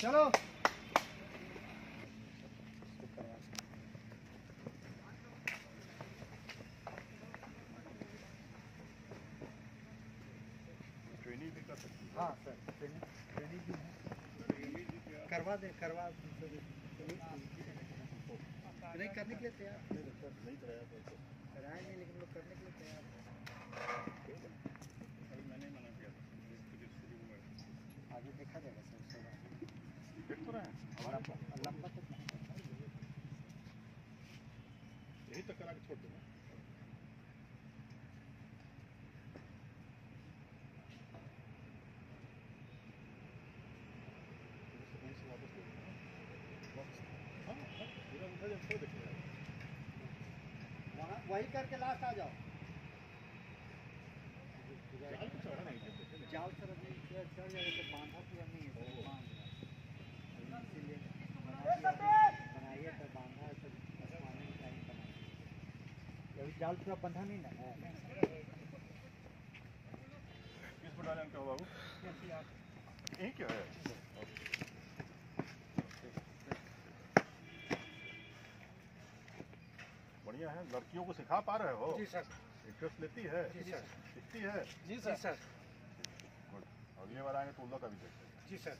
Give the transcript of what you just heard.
चलो। हाँ करवा दे, करवा नहीं, करने के लिए तैयार। नहीं कराया लेकिन लोग करने के लिए तैयार। मैंने आगे देखा जाएगा, सर सब आगे। देख तो रहे हैं लंबा लंबा तो यही तक करा के छोड़ देना वापस ले वापस हाँ पूरा तो वहाँ वही करके लास्ट आ जाओ जाल को चढ़ा नहीं सर अभी चढ़ चढ़ जाएगा तो बांधा पूरा नहीं है सर बाँध रहा है। इसीलिए बनाइए बनाइए तो बांधा है तो आसमानी में कहीं बनाइए अभी जाल पूरा बंधा नहीं ना? है। किस बटालियन का बाबू यही क्या है? बढ़िया है लड़कियों को सिखा पा रहे हो। जी सर। इंटरेस्ट लेती है। जी सर। सीखती है। जी सर। गुड अगली बार आएँगे तो उन लोग का भी देखते हैं जी सर।